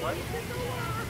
What?